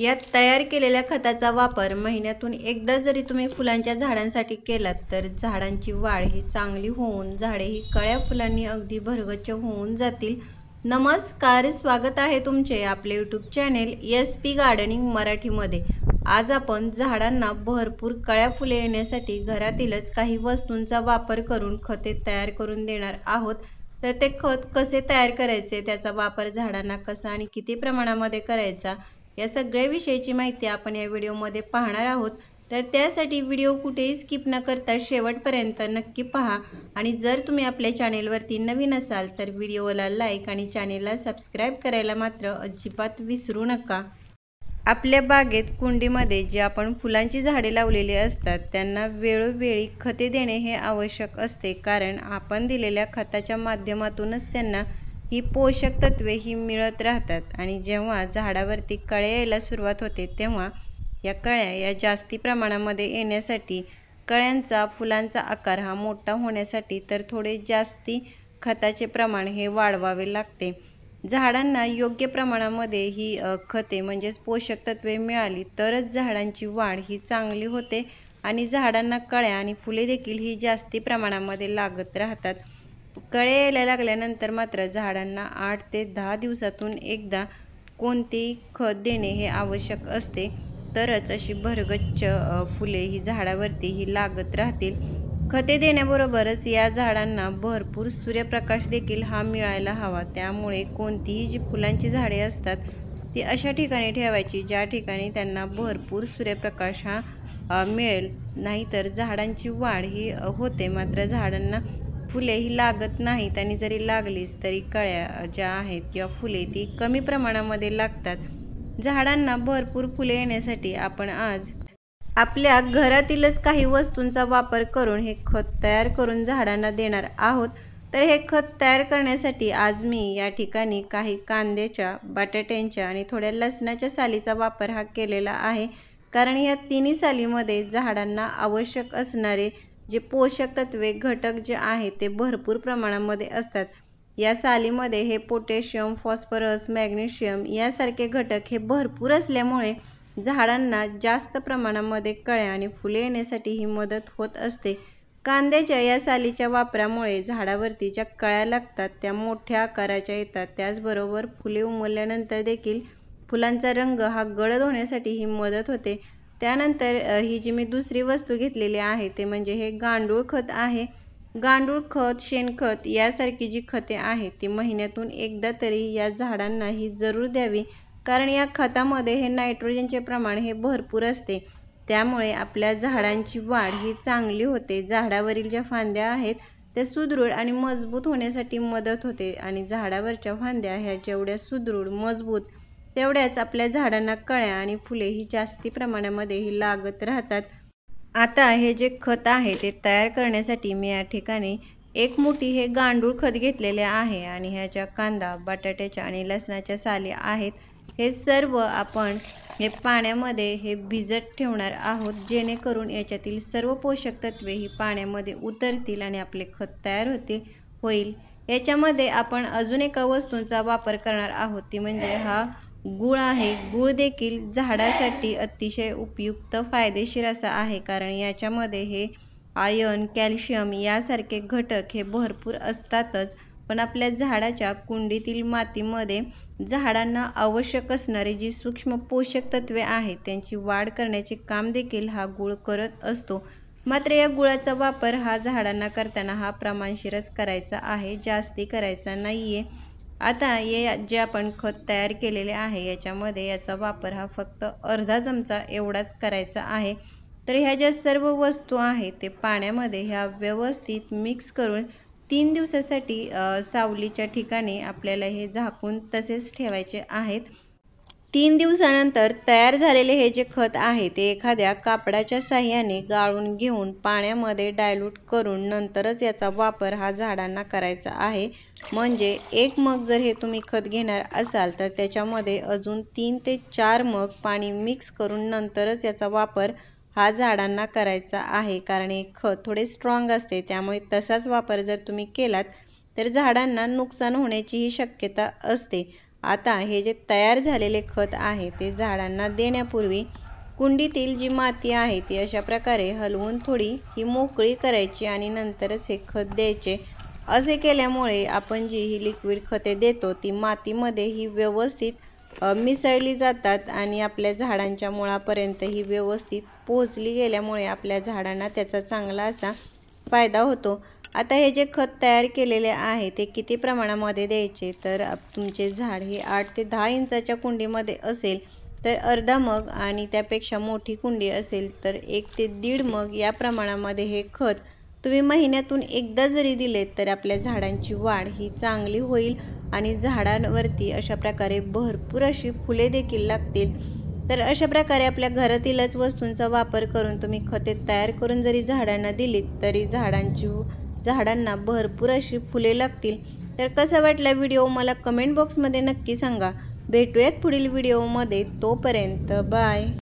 यात तयार केलेल्या खताचा वापर महिन्यातून एकदा जरी तुम्ही फुलांच्या झाडांसाठी केलात तर झाडांची वाढ ही चांगली होऊन झाडे ही कळ्या फुलांनी अगदी भरगच्च होऊन जातील. नमस्कार स्वागत आहे तुमचे आपले YouTube channel S P gardening मराठीमध्ये. आज आपण झाडांना भरपूर कळ्या फुले येण्यासाठी घरातीलच काही वस्तूंचा वापर करून खते तयार करून देणार आहोत. तर ते खत कसे तयार करायचे त्याचा वापर झाडांना कसा आणि किती प्रमाणामध्ये करायचा या सगळ्याविषयीची माहिती आपण या व्हिडिओमध्ये पाहणार आहोत. तर त्यासाठी व्हिडिओ कुठेही स्किप न करता शेवटपर्यंत नक्की पहा. आणि जर तुम्ही आपल्या चॅनेलवरती नवीन असाल तर व्हिडिओला लाईक आणि चॅनेलला सबस्क्राईब करायला मात्र अजिबात विसरू नका. आपल्या बागेत कुंडीमध्ये जे आपण फुलांची झाडे लावलेली असतात त्यांना वेळोवेळी खते देणे हे आवश्यक असते. कारण आपण दिलेल्या खताच्या माध्यमातूनच त्यांना ही पोषक तत्वे ही मिळत राहतात. आणि जेव्हा झाडावरती कळ्या यायला सुरुवात होते तेव्हा या कळ्या या जास्ती प्रमाणामध्ये येण्यासाठी कळ्यांचा फुलांचा आकार हा मोठा होण्यासाठी तर थोडे जास्ती खताचे प्रमाण हे वाढवावे लागते. झाडांना योग्य प्रमाणामध्ये ही खते म्हणजेच पोषक तत्वे मिळाली तरच झाडांची वाढ ही चांगली होते आणि झाडांना कळ्या आणि फुले देखील ही जास्ती प्रमाणामध्ये लागत राहतात. कळे यायला लागल्यानंतर मात्र झाडांना आठ ते दहा दिवसातून एकदा कोणतेही खत देणे हे आवश्यक असते. तरच अशी भरगच्च फुले ही झाडावरती ही लागत राहतील. खते देण्याबरोबरच या झाडांना भरपूर सूर्यप्रकाश देखील हा मिळायला हवा. त्यामुळे कोणतीही जी फुलांची झाडे असतात ती अशा ठिकाणी ठेवायची ज्या ठिकाणी त्यांना भरपूर सूर्यप्रकाश हा मिळेल. नाहीतर झाडांची वाढ ही होते. मात्र झाडांना फुले ही लागत नाहीत आणि जरी लागलीच तरी कळ्या ज्या आहेत किंवा फुले ती कमी प्रमाणामध्ये लागतात. झाडांना भरपूर फुले येण्यासाठी आपण आज आपल्या घरातीलच काही वस्तूंचा वापर करून हे खत तयार करून झाडांना देणार आहोत. तर हे खत तयार करण्यासाठी आज मी या ठिकाणी काही कांद्याच्या बटाट्यांच्या आणि थोड्या लसणाच्या सालीचा वापर हा केलेला आहे. कारण या तिन्ही सालीमध्ये झाडांना आवश्यक असणारे जे पोषक तत्वे घटक जे आहेत ते भरपूर प्रमाणामध्ये असतात. या सालीमध्ये हे पोटॅशियम फॉस्फरस मॅग्नेशियम यासारखे घटक हे भरपूर असल्यामुळे झाडांना जास्त प्रमाणामध्ये कळ्या आणि फुले येण्यासाठी ही मदत होत असते. कांद्याच्या या सालीच्या वापरामुळे झाडावरती ज्या कळ्या लागतात त्या मोठ्या आकाराच्या येतात. त्याचबरोबर फुले उमलल्यानंतर देखील फुलांचा रंग हा गडद होण्यासाठी ही मदत होते. त्यानंतर ही जी मी दुसरी वस्तू घेतलेली आहे ते म्हणजे हे गांडूळ खत आहे. गांडूळ खत शेणखत यासारखी जी खते आहेत ती महिन्यातून एकदा तरी या झाडांना ही जरूर द्यावी. कारण या खतामध्ये हे नायट्रोजनचे प्रमाण हे भरपूर असते. त्यामुळे आपल्या झाडांची वाढ ही चांगली होते. झाडावरील ज्या फांद्या आहेत त्या सुदृढ आणि मजबूत होण्यासाठी मदत होते. आणि झाडावरच्या फांद्या ह्या जेवढ्या सुदृढ मजबूत तेवढ्याच आपल्या झाडांना कळ्या आणि फुले ही जास्ती प्रमाणामध्येही लागत राहतात. आता हे जे खत आहे ते तयार करण्यासाठी मी या ठिकाणी एक मोठी हे गांडूळ खत घेतलेले आहे आणि ह्याच्या कांदा बटाट्याच्या आणि लसणाच्या साली आहेत हे सर्व आपण हे पाण्यामध्ये हे भिजत ठेवणार आहोत जेणेकरून याच्यातील सर्व पोषक तत्वे ही पाण्यामध्ये उतरतील आणि आपले खत तयार होतील होईल. याच्यामध्ये आपण अजून एका वस्तूंचा वापर करणार आहोत ती म्हणजे हा गुळ आहे. गुळ देखील झाडासाठी अतिशय उपयुक्त फायदेशीर असा आहे. कारण याच्यामध्ये हे आयर्न कॅल्शियम यासारखे घटक हे भरपूर असतातच. पण आपल्या झाडाच्या कुंडीतील मातीमध्ये झाडांना आवश्यक असणारी जी सूक्ष्म पोषक तत्वे आहेत त्यांची वाढ करण्याचे काम देखील हा गुळ करत असतो. मात्र या गुळाचा वापर हा झाडांना करताना हा प्रमाणशीरच करायचा आहे. जास्ती करायचा नाही आहे आता हे जे आपण खत तयार केलेले आहे याच्यामध्ये याचा वापर हा फक्त अर्धा चमचा एवढाच करायचा आहे. तर ह्या ज्या सर्व वस्तू आहेत ते पाण्यामध्ये ह्या व्यवस्थित मिक्स करून तीन दिवसासाठी सावलीच्या ठिकाणी आपल्याला हे झाकून तसेच ठेवायचे आहेत. तीन दिवसानंतर तयार झालेले हे जे खत आहे ते एखाद्या कापडाच्या साह्याने गाळून घेऊन पाण्यामध्ये डायल्यूट करून नंतरच याचा वापर हा झाडांना करायचा आहे. म्हणजे एक मग जर हे तुम्ही खत घेणार असाल तर त्याच्यामध्ये अजून तीन ते चार मग पाणी मिक्स करून नंतरच याचा वापर हा झाडांना करायचा आहे. कारण हे खत थोडे स्ट्रॉंग असते त्यामुळे तसाच वापर जर तुम्ही केलात तर झाडांना नुकसान होण्याचीही शक्यता असते. आता हे जे तयार झालेले खत आहे ते झाडांना देण्यापूर्वी कुंडीतील जी माती आहे ती अशा प्रकारे हलवून थोडी ही मोकळी करायची आणि नंतरच हे खत द्यायचे. असे केल्यामुळे आपण जी ही लिक्विड खते देतो ती मातीमध्ये ही व्यवस्थित मिसळली जातात आणि आपल्या झाडांच्या मुळापर्यंत ही व्यवस्थित पोचली गेल्यामुळे आपल्या झाडांना त्याचा चांगला असा फायदा होतो. आता हे जे खत तयार केलेले आहे ते किती प्रमाणामध्ये द्यायचे? तर तुमचे झाड हे आठ ते दहा इंचाच्या कुंडीमध्ये असेल तर अर्धा मग आणि त्यापेक्षा मोठी कुंडी असेल तर एक ते दीड मग या प्रमाणामध्ये हे खत तुम्ही महिन्यातून एकदा जरी दिले तर आपल्या झाडांची वाढ ही चांगली होईल आणि झाडांवरती अशा प्रकारे भरपूर अशी फुले देखील लागतील. तर अशा प्रकारे आपल्या घरातीलच वस्तूंचा वापर करून तुम्ही खते तयार करून जरी झाडांना दिलीत तरी झाडांची झाडांना भरपूर अशी फुले लागतील. तर कसा वाटला व्हिडिओ? मला कमेंट बॉक्समध्ये नक्की सांगा. भेटूयात पुढील व्हिडिओमध्ये तोपर्यंत बाय.